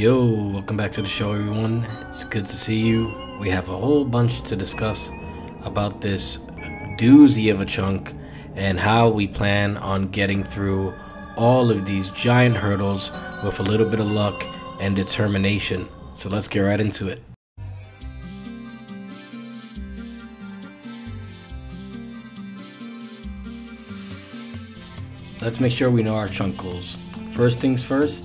Yo, welcome back to the show, everyone. It's good to see you. We have a whole bunch to discuss about this doozy of a chunk and how we plan on getting through all of these giant hurdles with a little bit of luck and determination. So let's get right into it. Let's make sure we know our chunk goals. First things first,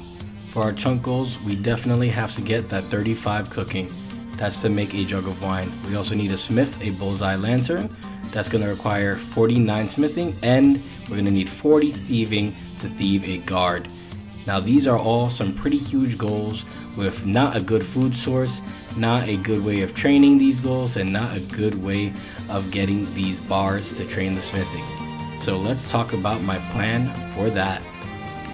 for our chunk goals, we definitely have to get that 35 cooking. That's to make a jug of wine. We also need a smith, a bullseye lantern. That's to require 49 smithing, and we're to need 40 thieving to thieve a guard. Now, these are all some pretty huge goals with not a good food source, not a good way of training these goals, and not a good way of getting these bars to train the smithing. So, let's talk about my plan for that.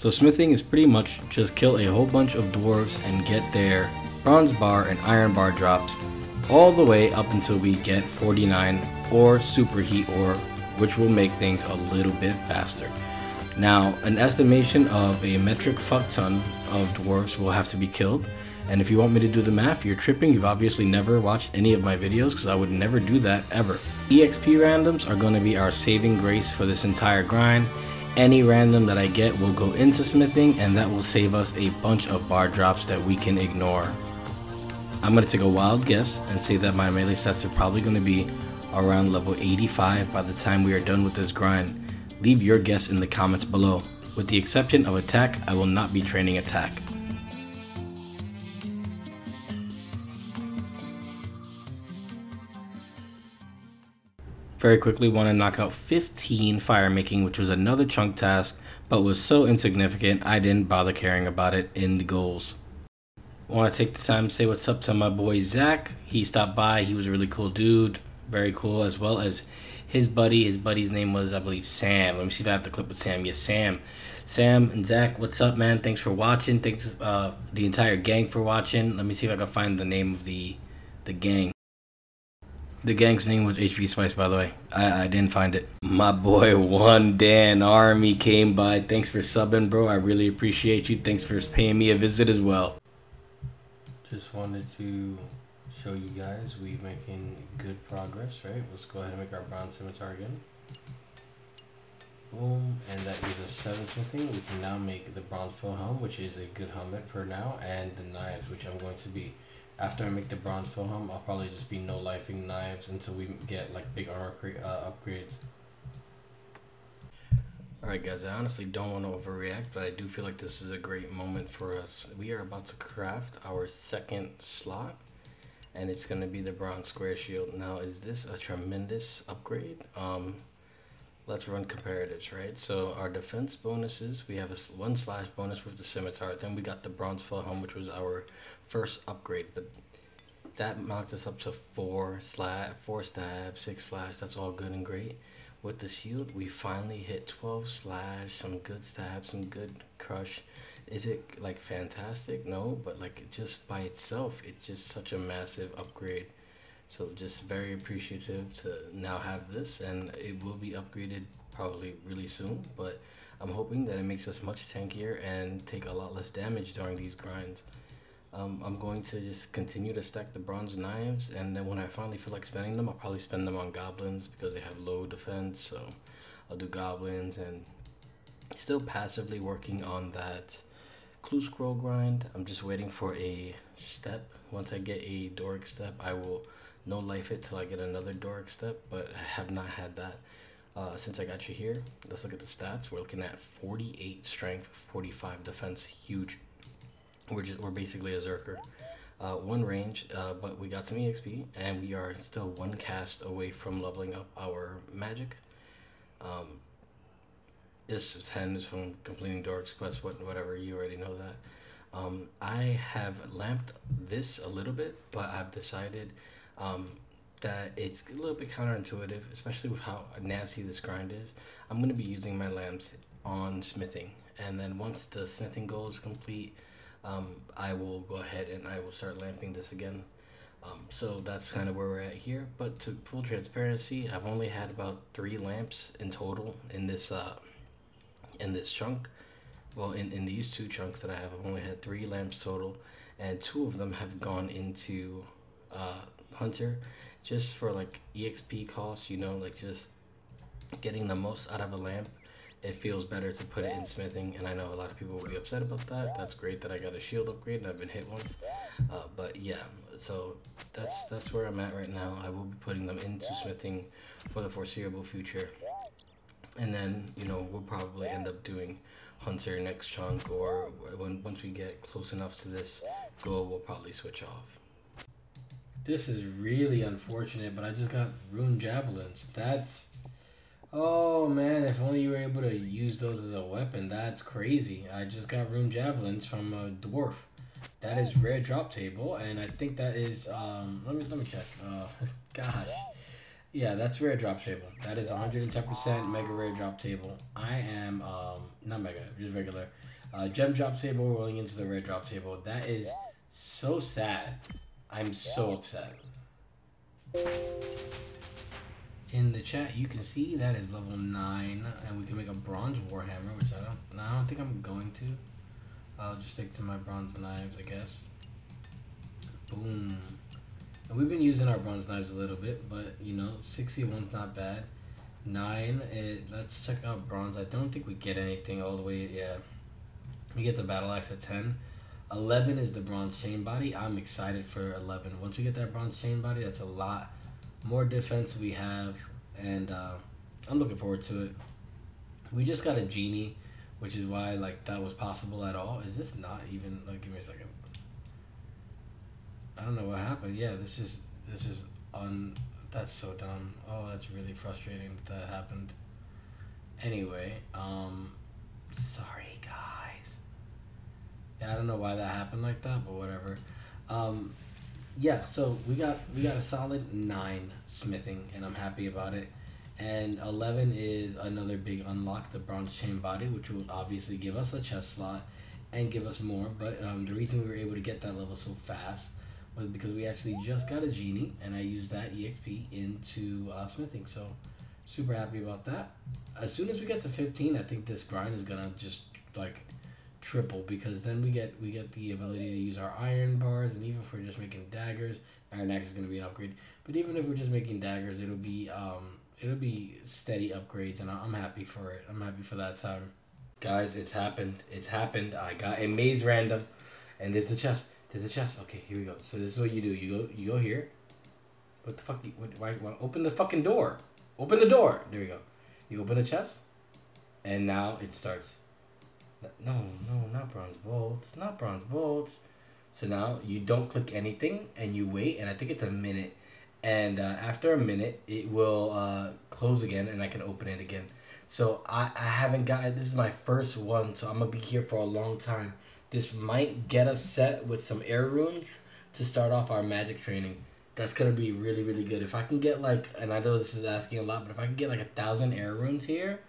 So smithing is pretty much just kill a whole bunch of dwarves and get their bronze bar and iron bar drops all the way up until we get 49 or superheat ore which will make things a little bit faster. Now an estimation of a metric fuck ton of dwarves will have to be killed and if you want me to do the math, you're tripping. You've obviously never watched any of my videos because I would never do that ever. EXP randoms are going to be our saving grace for this entire grind any random that I get will go into smithing and that will save us a bunch of bar drops that we can ignore. I'm going to take a wild guess and say that my melee stats are probably going to be around level 85 by the time we are done with this grind. Leave your guess in the comments below. With the exception of attack, I will not be training attack. Very quickly want to knock out 15 fire making, which was another chunk task, but was so insignificant I didn't bother caring about it in the goals. Want to take the time to say what's up to my boy Zach. He stopped by. He was a really cool dude. Very cool, as well as his buddy. His buddy's name was, I believe, Sam. Let me see if I have the clip with Sam. Yes, Sam. Sam and Zach, what's up, man? Thanks for watching. Thanks uh, the entire gang for watching. Let me see if I can find the name of the the gang. The gang's name was HV Spice, by the way. I, I didn't find it. My boy One Dan Army came by. Thanks for subbing, bro. I really appreciate you. Thanks for paying me a visit as well. Just wanted to show you guys we're making good progress, right? Let's go ahead and make our bronze scimitar again. Boom, and that gives us seven smithing. We can now make the bronze full helm, which is a good helmet for now, and the knives, which I'm going to be after I make the bronze full helm, I'll probably just be no lifing knives until we get like big armor uh, upgrades. Alright guys, I honestly don't want to overreact, but I do feel like this is a great moment for us. We are about to craft our second slot, and it's going to be the bronze square shield. Now, is this a tremendous upgrade? Um, let's run comparatives, right? So our defense bonuses, we have a one slash bonus with the scimitar. Then we got the bronze full helm, which was our first upgrade, but that knocked us up to four slash, four stab, six slash. That's all good and great. With the shield, we finally hit 12 slash, some good stab, some good crush. Is it like fantastic? No, but like just by itself, it's just such a massive upgrade. So just very appreciative to now have this, and it will be upgraded probably really soon. But I'm hoping that it makes us much tankier and take a lot less damage during these grinds. Um, I'm going to just continue to stack the bronze knives, and then when I finally feel like spending them, I'll probably spend them on goblins because they have low defense. So I'll do goblins and still passively working on that clue scroll grind. I'm just waiting for a step. Once I get a Doric step, I will no life it till I get another Doric step, but I have not had that uh, since I got you here. Let's look at the stats. We're looking at 48 strength, 45 defense, huge we're just we're basically a Zerker. Uh, one range, uh, but we got some EXP, and we are still one cast away from leveling up our magic. Um, this is from completing Doric's quest, what, whatever, you already know that. Um, I have lamped this a little bit, but I've decided um, that it's a little bit counterintuitive, especially with how nasty this grind is. I'm going to be using my lamps on smithing, and then once the smithing goal is complete, um, I will go ahead and I will start lamping this again. Um, so that's kind of where we're at here. But to full transparency, I've only had about three lamps in total in this uh, in this chunk. Well, in, in these two chunks that I have, I've only had three lamps total. and two of them have gone into uh, Hunter just for like EXP costs, you know, like just getting the most out of a lamp. It feels better to put it in smithing, and I know a lot of people will be upset about that. That's great that I got a shield upgrade and I've been hit once, uh, but yeah. So that's that's where I'm at right now. I will be putting them into smithing for the foreseeable future, and then you know we'll probably end up doing Hunter next chunk, or when once we get close enough to this goal, we'll probably switch off. This is really unfortunate, but I just got rune javelins. That's oh man, if only you were able to use those as a weapon. That's crazy. I just got rune javelins from a dwarf. That is rare drop table, and I think that is um. Let me let me check. Uh, gosh, yeah, that's rare drop table. That is 110% mega rare drop table. I am um not mega, just regular. Uh, gem drop table rolling into the rare drop table. That is so sad. I'm so upset. In the chat, you can see that is level nine, and we can make a bronze warhammer, which I don't. I don't think I'm going to. I'll just stick to my bronze knives, I guess. Boom. And we've been using our bronze knives a little bit, but you know, 61's not bad. Nine, it, let's check out bronze. I don't think we get anything all the way, yeah. We get the battle axe at 10. 11 is the bronze chain body. I'm excited for 11. Once we get that bronze chain body, that's a lot more defense we have, and uh, I'm looking forward to it. We just got a genie, which is why like that was possible at all. Is this not even like? Give me a second. I don't know what happened. Yeah, this just this is un. That's so dumb. Oh, that's really frustrating that, that happened. Anyway, um, sorry I don't know why that happened like that, but whatever. Um, yeah, so we got we got a solid nine smithing, and I'm happy about it. And eleven is another big unlock, the bronze chain body, which will obviously give us a chest slot and give us more. But um, the reason we were able to get that level so fast was because we actually just got a genie, and I used that exp into uh, smithing. So super happy about that. As soon as we get to fifteen, I think this grind is gonna just like triple because then we get we get the ability to use our iron bars and even if we're just making daggers iron axe is going to be an upgrade. But even if we're just making daggers it'll be um it'll be steady upgrades and i'm happy for it. I'm happy for that time. Guys it's happened. It's happened. I got a maze random and there's the chest. There's a chest. Okay here we go. So this is what you do. You go you go here. What the fuck you, what, why, why open the fucking door. Open the door. There we go. You open the chest and now it starts no, no, not bronze bolts. Not bronze bolts. So now you don't click anything and you wait, and I think it's a minute. And uh, after a minute, it will uh, close again, and I can open it again. So I, I haven't got This is my first one, so I'm gonna be here for a long time. This might get us set with some air runes to start off our magic training. That's gonna be really really good. If I can get like, and I know this is asking a lot, but if I can get like a thousand air runes here,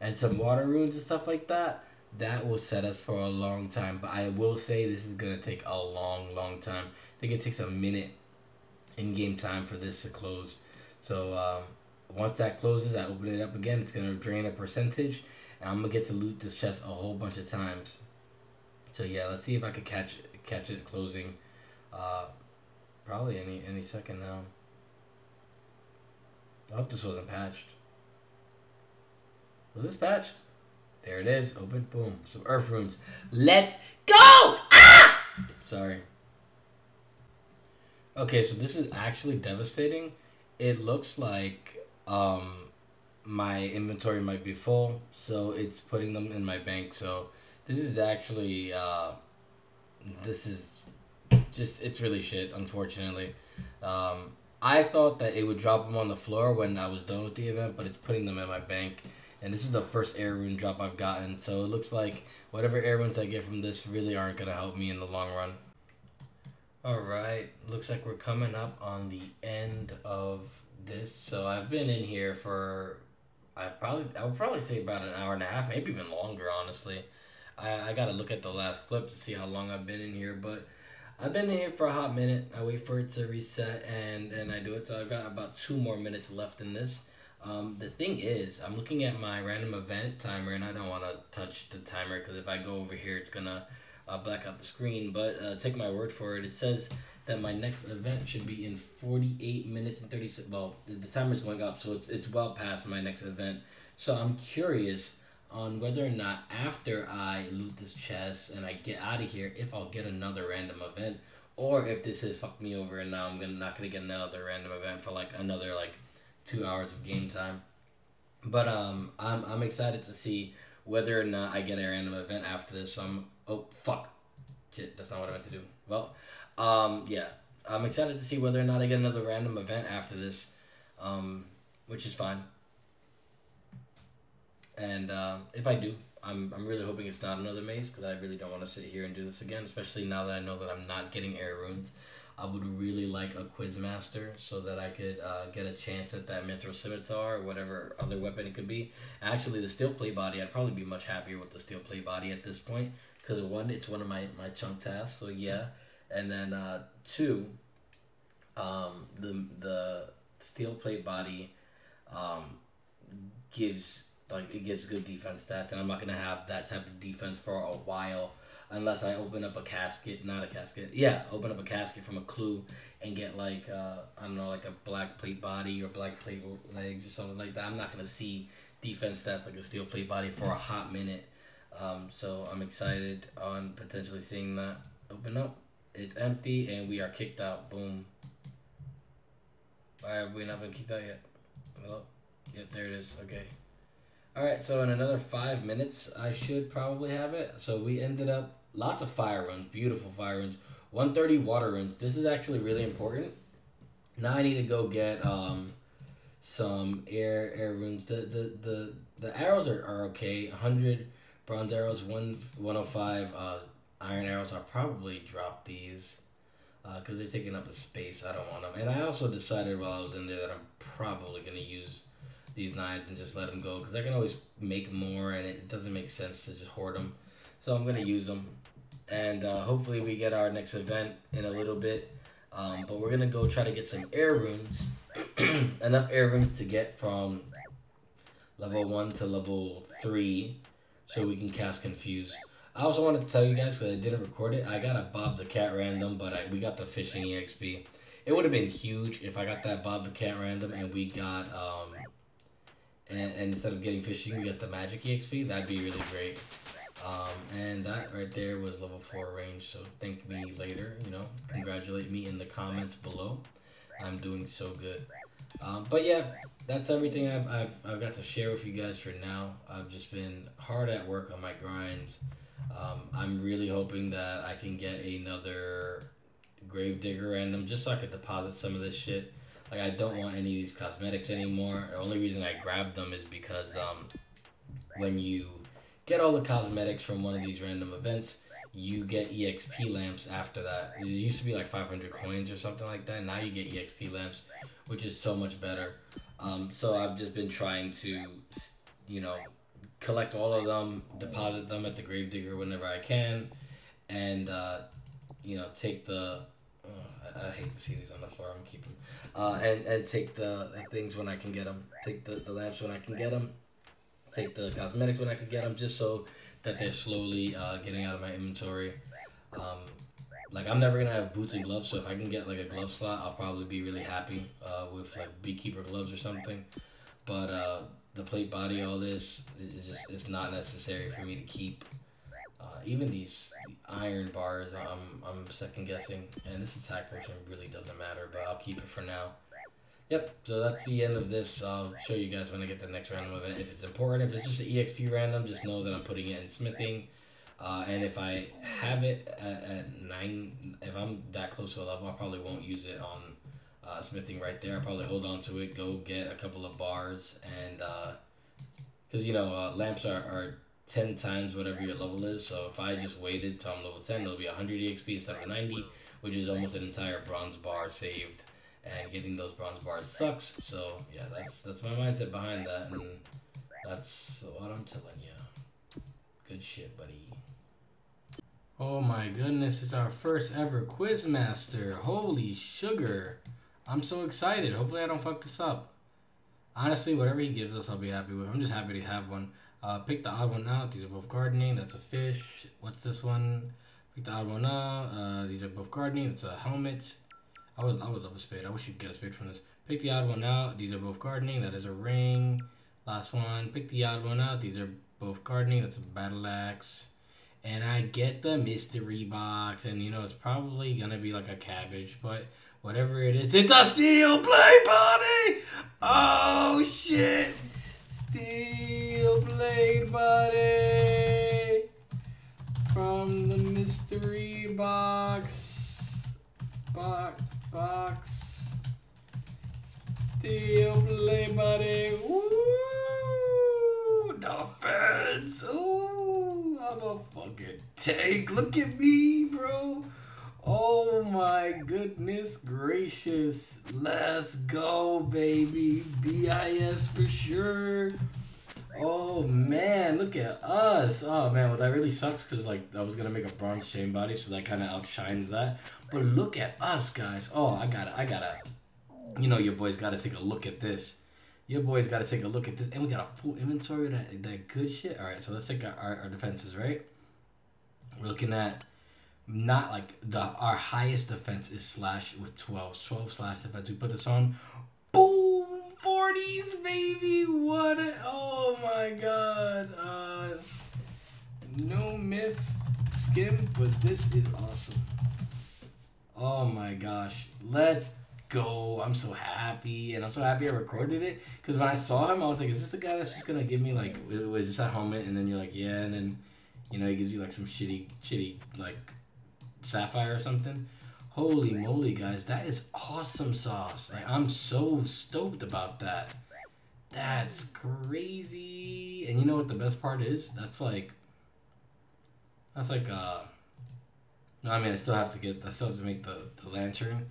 and some water runes and stuff like that, that will set us for a long time. But I will say this is gonna take a long, long time. I think it takes a minute in game time for this to close. So uh, once that closes, I open it up again. It's gonna drain a percentage, and I'm gonna get to loot this chest a whole bunch of times. So yeah, let's see if I could catch catch it closing. Uh, probably any any second now. I hope this wasn't patched. Was this patched? There it is. Open. Boom. Some earth runes. Let's go! Ah! Sorry. Okay, so this is actually devastating. It looks like um, my inventory might be full, so it's putting them in my bank. So this is actually, uh, this is just, it's really shit, unfortunately. Um, I thought that it would drop them on the floor when I was done with the event, but it's putting them in my bank and this is the first air rune drop I've gotten, so it looks like whatever air runes I get from this really aren't going to help me in the long run. Alright, looks like we're coming up on the end of this, so I've been in here for, I probably, I would probably say about an hour and a half, maybe even longer, honestly. I, I gotta look at the last clip to see how long I've been in here, but I've been in here for a hot minute. I wait for it to reset and then I do it, so I've got about two more minutes left in this. Um, the thing is, I'm looking at my random event timer, and I don't want to touch the timer because if I go over here, it's gonna uh, black out the screen. But uh, take my word for it. It says that my next event should be in 48 minutes and 36. Well, the, the timer's going up, so it's it's well past my next event. So I'm curious on whether or not after I loot this chest and I get out of here, if I'll get another random event, or if this has fucked me over and now I'm gonna not gonna get another random event for like another like two hours of game time. But um, I'm I'm excited to see whether or not I get a random event after this. So I'm oh fuck, shit, that's not what I meant to do. Well, um, yeah, I'm excited to see whether or not I get another random event after this, um, which is fine. And uh, if I do, I'm, I'm really hoping it's not another maze because I really don't want to sit here and do this again, especially now that I know that I'm not getting air runes. I would really like a Quizmaster so that I could uh, get a chance at that Mithril Scimitar or whatever other weapon it could be. Actually, the steel plate body, I'd probably be much happier with the steel plate body at this point because one, it's one of my, my chunk tasks, so yeah. And then uh, two, um, the the steel plate body um, gives like it gives good defense stats, and I'm not gonna have that type of defense for a while unless I open up a casket, not a casket. Yeah, open up a casket from a clue and get like uh, I don't know, like a black plate body or black plate legs or something like that. I'm not gonna see defense stats like a steel plate body for a hot minute. Um, so I'm excited on potentially seeing that open up. It's empty and we are kicked out. Boom. Why have we not been kicked out yet? Hello? Yep, there it is. Okay. Alright, so in another five minutes, I should probably have it. So we ended up, lots of fire runes, beautiful fire runes. 130 water runes. This is actually really important. Now I need to go get um, some air air runes. The the, the, the arrows are, are okay. 100 bronze arrows, one 105 uh, iron arrows. I'll probably drop these because uh, they're taking up a space. I don't want them. And I also decided while I was in there that I'm probably to use these knives and just let them go because I can always make more and it doesn't make sense to just hoard them. So I'm going to use them. And uh, hopefully we get our next event in a little bit. Um, but we're going to go try to get some air runes. enough air runes to get from level 1 to level 3 so we can cast Confuse. I also wanted to tell you guys, because I didn't record it, I got a Bob the Cat random, but I, we got the fishing EXP. It would have been huge if I got that Bob the Cat random and we got um, and, and instead of getting fishing, we get the magic EXP. That'd be really great. Um, and that right there was level 4 range, so thank me later, you know, congratulate me in the comments below. I'm doing so good. Um, but yeah, that's everything I've, I've, I've got to share with you guys for now. I've just been hard at work on my grinds. Um, I'm really hoping that I can get another Gravedigger random just so I could deposit some of this shit. Like I don't want any of these cosmetics anymore. The only reason I grabbed them is because um, when you get all the cosmetics from one of these random events, you get EXP lamps after that. It used to be like 500 coins or something like that. Now you get EXP lamps, which is so much better. Um, so I've just been trying to, you know, collect all of them, deposit them at the Gravedigger whenever I can, and, uh, you know, take the I, hate to see these on the floor. I'm keeping, uh, and and take the things when I can get them. Take the, the lamps when I can get them. Take the cosmetics when I can get them, just so that they're slowly uh, getting out of my inventory. Um, like I'm never gonna have boots and gloves, so if I can get like a glove slot, I'll probably be really happy uh, with like beekeeper gloves or something. But uh, the plate body, all this, is just it's not necessary for me to keep. Uh, even these iron bars, I'm, I'm second guessing. And this attack potion really doesn't matter, but I'll keep it for now. Yep, so that's the end of this. I'll show you guys when I get the next random event. If it's important, if it's just an EXP random, just know that I'm putting it in smithing. Uh, and if I have it at, at 9, if I'm that close to a level, I probably won't use it on uh, smithing right there. I'll probably hold on to it, go get a couple of bars, and because, uh, you know, uh, lamps are, are 10 times whatever your level is. So if I just waited till I'm level 10, it'll be 100 EXP instead of 90, which is almost an entire bronze bar saved. And getting those bronze bars sucks. So yeah, that's that's my mindset behind that, and that's what I'm telling you. Good shit, buddy. Oh my goodness, it's our first ever Quizmaster. Holy sugar. I'm so excited. Hopefully I don't fuck this up. Honestly, whatever he gives us, I'll be happy with. I'm just happy to have one. Uh, pick the odd one out. These are both gardening. That's a fish. What's this one? Pick the odd one out. Uh, these are both gardening. It's a helmet. I would, I would love a spade. I wish you could get a spade from this. Pick the odd one out. These are both gardening. That is a ring. Last one. Pick the odd one out. These are both gardening. That's a battle axe. And I get the mystery box. And, you know, it's probably going to be like a cabbage. But whatever it is, it's a steel plate body! Oh, shit! Steel plate body! From the mystery box. Box. Box. Steel plate body. Woo! Defense. Ooh, I'm a fucking tank. Look at me, bro. My goodness gracious. Let's go, baby. BIS for sure. Oh man, look at us. Oh man, well that really sucks because like I was gonna make a bronze chain body, so that kind of outshines that. But look at us, guys. Oh, I gotta, I gotta. You know, your boys gotta take a look at this. Your boys gotta take a look at this, and we got a full inventory of that that good shit. All right, so let's take our, our defenses. Right, we're looking at not like the our highest defense is slash with 12 12 slash defense. We put this on. Boom! 40s baby! What a, oh my god uh no myth skim but this is awesome. Oh my gosh. Let's go. I'm so happy and i'm so happy i recorded it because when i saw him i was like is this the guy that's just gonna give me like was this that helmet? And then you're like yeah and then you know he gives you like some shitty shitty like sapphire or something. Holy moly, guys, that is awesome sauce. Like, I'm so stoked about that. That's crazy. And you know what the best part is? That's like, that's like, uh, no, I mean, I still have to get, I still have to make the, the lantern.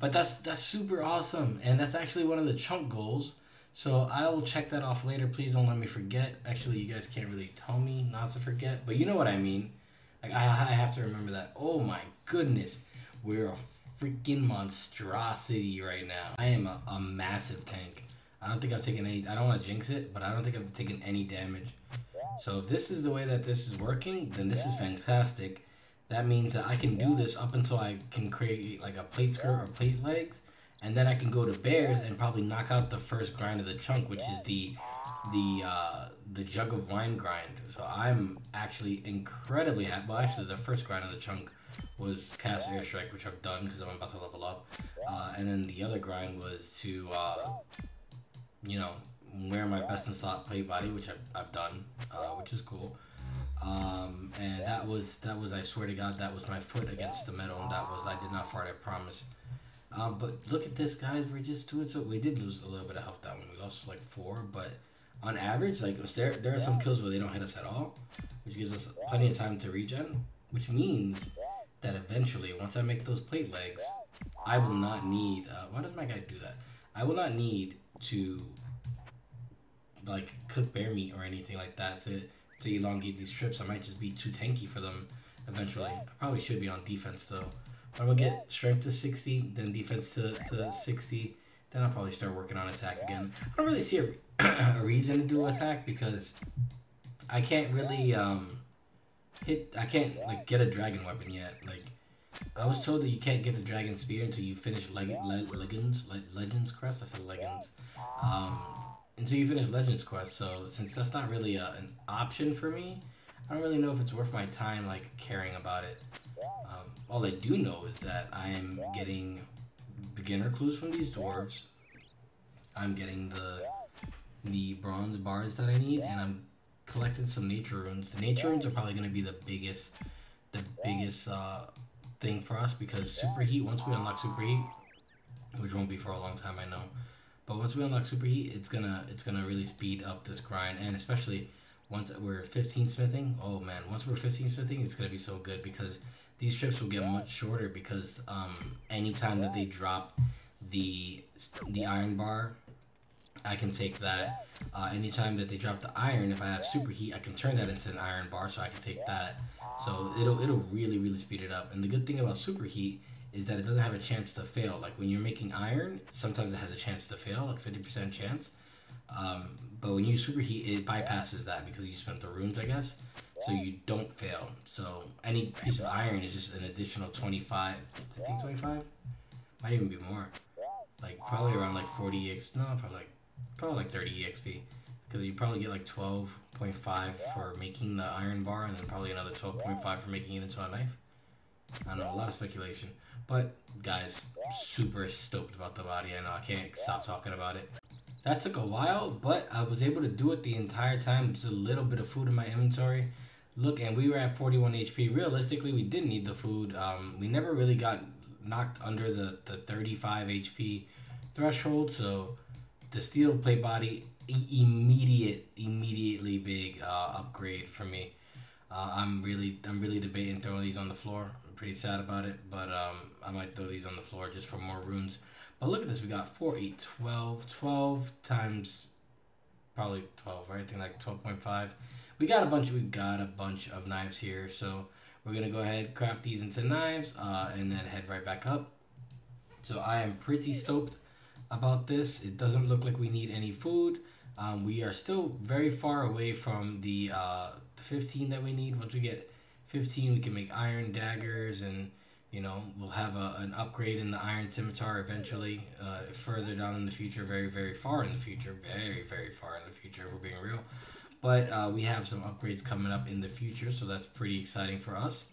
But that's, that's super awesome. And that's actually one of the chunk goals. So I will check that off later. Please don't let me forget. Actually, you guys can't really tell me not to forget, but you know what I mean. I, I have to remember that. Oh my goodness, we're a freaking monstrosity right now. I am a, a massive tank. I don't think I've taken any. I don't want to jinx it, but I don't think I've taken any damage. So if this is the way that this is working, then this is fantastic. That means that I can do this up until I can create like a plate skirt or plate legs, and then I can go to bears and probably knock out the first grind of the chunk, which is the the uh, the jug of wine grind. So I'm actually incredibly happy. Well, actually, the first grind of the chunk was cast airstrike, which I've done because I'm about to level up. Uh, and then the other grind was to, uh, you know, wear my best in slot plate body, which I've, I've done, uh, which is cool. Um, and that was that was I swear to God that was my foot against the metal, and that was I did not fart. I promise. Um, but look at this, guys. We're just doing so. We did lose a little bit of health that one. We lost like four, but on average, like there there are some kills where they don't hit us at all, which gives us plenty of time to regen. Which means that eventually, once I make those plate legs, I will not need. Uh, why does my guy do that? I will not need to like cook bear meat or anything like that to to elongate these trips. I might just be too tanky for them eventually. I probably should be on defense though. But I'm gonna get strength to 60, then defense to, to 60. Then I'll probably start working on attack again. I don't really see a a reason to do attack because I can't really um hit I can't like get a dragon weapon yet. Like I was told that you can't get the dragon spear until you finish leg, le, legends le, legends quest. I said legends. Um, until you finish legends quest. So since that's not really a, an option for me, I don't really know if it's worth my time like caring about it. Um, all I do know is that I am getting beginner clues from these dwarves. I'm getting the the bronze bars that I need, and I'm collecting some nature runes. The nature runes are probably going to be the biggest, the biggest uh, thing for us because superheat. Once we unlock superheat, which won't be for a long time, I know, but once we unlock superheat, it's gonna it's gonna really speed up this grind, and especially once we're 15 smithing. Oh man, once we're 15 smithing, it's gonna be so good because these trips will get much shorter because um, anytime that they drop the the iron bar I can take that. Uh, anytime that they drop the iron, if I have superheat, I can turn that into an iron bar, so I can take that. So it'll it'll really really speed it up. And the good thing about superheat is that it doesn't have a chance to fail. Like when you're making iron, sometimes it has a chance to fail, like fifty percent chance. Um, but when you superheat, it bypasses that because you spent the runes, I guess. So you don't fail. So any piece of iron is just an additional 25. I think 25? Might even be more. Like probably around like 40 EX. No, probably like probably like 30 EXP. Because you probably get like 12.5 for making the iron bar and then probably another 12.5 for making it into a knife. I don't know, a lot of speculation. But guys, super stoked about the body. I know I can't stop talking about it. That took a while, but I was able to do it the entire time. Just a little bit of food in my inventory. Look, and we were at 41 HP. Realistically, we didn't need the food. Um, we never really got knocked under the, the 35 HP threshold, so the steel plate body immediate immediately big uh, upgrade for me. Uh, I'm really I'm really debating throwing these on the floor. I'm pretty sad about it, but um, I might throw these on the floor just for more runes. But look at this, we got 4, 8, 12, 12 times probably 12, right? I think like 12.5. We got a bunch, we got a bunch of knives here, so we're gonna go ahead, craft these into knives, uh, and then head right back up. So I am pretty stoked about this. It doesn't look like we need any food. Um, we are still very far away from the, uh, 15 that we need. Once we get 15, we can make iron daggers and you know, we'll have a, an upgrade in the Iron Scimitar eventually, uh, further down in the future, very, very far in the future, very, very far in the future, if we're being real. But uh, we have some upgrades coming up in the future, so that's pretty exciting for us.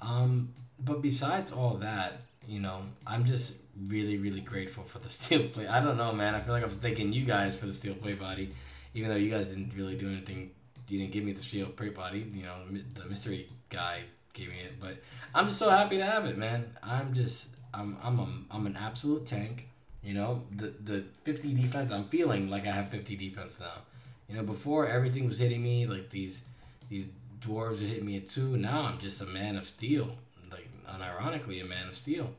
Um, but besides all that, you know, I'm just really, really grateful for the steel plate. I don't know, man. I feel like I was thanking you guys for the steel plate body, even though you guys didn't really do anything. You didn't give me the steel plate body. You know, the mystery guy me it. But I'm just so happy to have it, man. I'm just I'm I'm a, I'm an absolute tank. You know, the the 50 defense, I'm feeling like I have 50 defense now. You know, before everything was hitting me, like these these dwarves are hitting me at two. Now I'm just a man of steel. Like unironically a man of steel.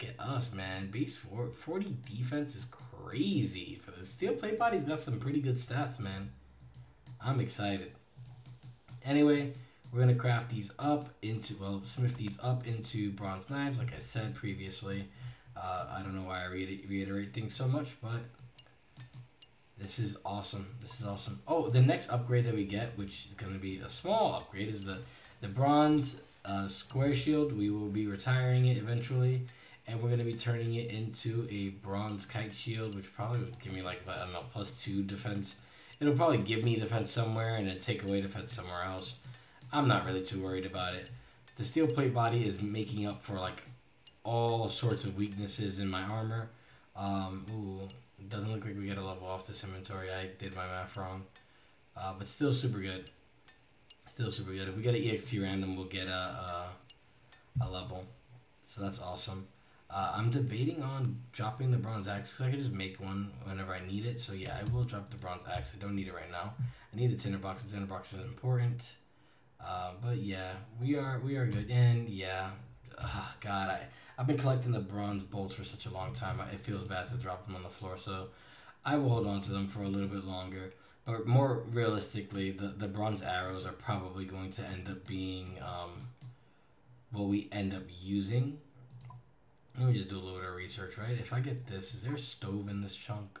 At us, man. Base four, 40 defense is crazy. For the steel plate body's got some pretty good stats, man. I'm excited. Anyway, we're going to craft these up into, well, smith these up into bronze knives, like I said previously. Uh, I don't know why I re reiterate things so much, but this is awesome. This is awesome. Oh, the next upgrade that we get, which is going to be a small upgrade, is the, the bronze uh, square shield. We will be retiring it eventually, and we're going to be turning it into a bronze kite shield, which probably would give me like, I don't know, plus two defense. It'll probably give me defense somewhere and then take away defense somewhere else. I'm not really too worried about it. The steel plate body is making up for like all sorts of weaknesses in my armor. Um, ooh, doesn't look like we get a level off this inventory. I did my math wrong. Uh, but still super good. Still super good. If we get an EXP random, we'll get a, a, a level. So that's awesome. Uh, I'm debating on dropping the bronze axe because I can just make one whenever I need it. So yeah, I will drop the bronze axe. I don't need it right now. I need the tinder box. The tinder box is important. Uh, but yeah, we are we are good, and yeah, God, I I've been collecting the bronze bolts for such a long time. It feels bad to drop them on the floor, so I will hold on to them for a little bit longer. But more realistically, the the bronze arrows are probably going to end up being um, what we end up using. Let me just do a little bit of research, right? If I get this, is there a stove in this chunk?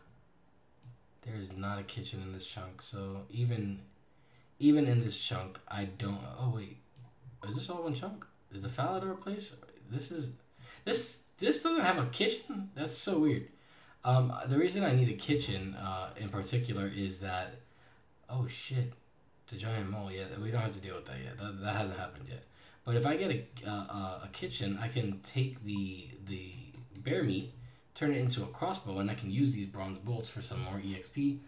There is not a kitchen in this chunk, so even even in this chunk, I don't. Oh wait, is this all one chunk? Is the Falador place? This is this this doesn't have a kitchen. That's so weird. Um, the reason I need a kitchen, uh, in particular, is that oh shit, the giant mole. Yeah, we don't have to deal with that yet. That, that hasn't happened yet. But if I get a uh, a kitchen, I can take the the bear meat, turn it into a crossbow, and I can use these bronze bolts for some more exp.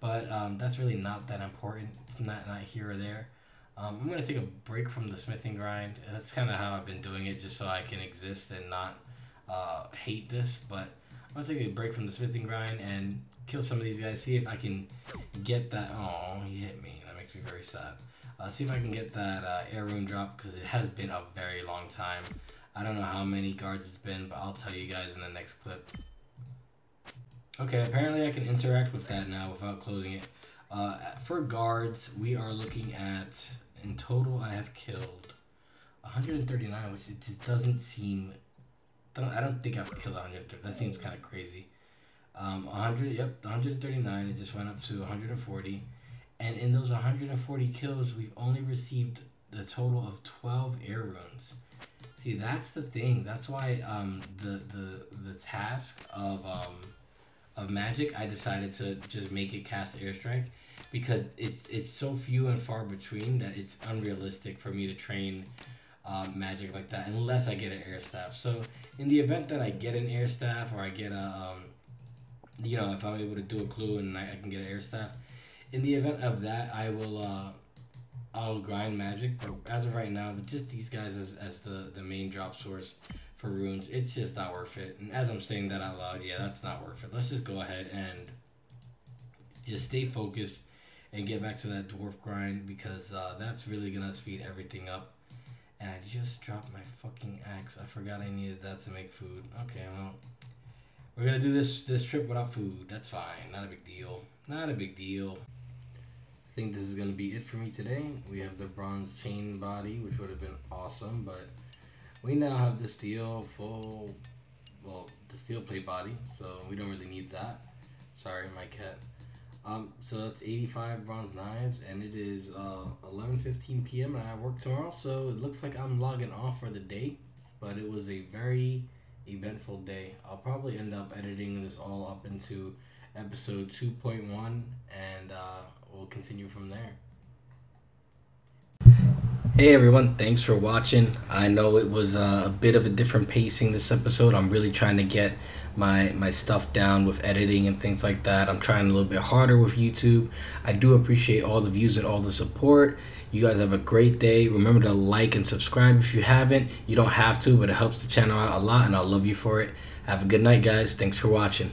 But um, that's really not that important. It's not, not here or there. Um, I'm going to take a break from the smithing grind. That's kind of how I've been doing it, just so I can exist and not uh, hate this. But I'm going to take a break from the smithing grind and kill some of these guys. See if I can get that. Oh, he hit me. That makes me very sad. Uh, see if I can get that uh, air rune drop because it has been a very long time. I don't know how many guards it's been, but I'll tell you guys in the next clip. Okay, apparently I can interact with that now without closing it. Uh, for guards, we are looking at, in total, I have killed 139, which it just doesn't seem, I don't think I've killed 130. That seems kind of crazy. Um, 100, yep, 139. It just went up to 140. And in those 140 kills, we've only received the total of 12 air runes. See, that's the thing. That's why um, the, the, the task of, um, of magic, I decided to just make it cast airstrike because it's, it's so few and far between that it's unrealistic for me to train uh, magic like that unless I get an air staff. So in the event that I get an air staff or I get a, um, you know, if I'm able to do a clue and I, I can get an air staff, in the event of that, I will, uh, I'll grind magic. But as of right now, just these guys as, as the, the main drop source for runes, it's just not worth it. And as I'm saying that out loud, yeah, that's not worth it. Let's just go ahead and just stay focused and get back to that dwarf grind because uh, that's really gonna speed everything up. And I just dropped my fucking axe. I forgot I needed that to make food. Okay, well, we're gonna do this this trip without food. That's fine. Not a big deal. Not a big deal. I think this is gonna be it for me today. We have the bronze chain body, which would have been awesome, but we now have the steel full, well, the steel plate body, so we don't really need that. Sorry, my cat. Um, so that's 85 bronze knives, and it is uh 11:15 p.m. and I have work tomorrow, so it looks like I'm logging off for the day. But it was a very eventful day. I'll probably end up editing this all up into episode 2.1, and uh, we'll continue from there. Hey everyone, thanks for watching. I know it was uh, a bit of a different pacing this episode. I'm really trying to get my my stuff down with editing and things like that. I'm trying a little bit harder with YouTube. I do appreciate all the views and all the support. You guys have a great day. Remember to like and subscribe if you haven't. You don't have to, but it helps the channel out a lot and I'll love you for it. Have a good night guys. Thanks for watching.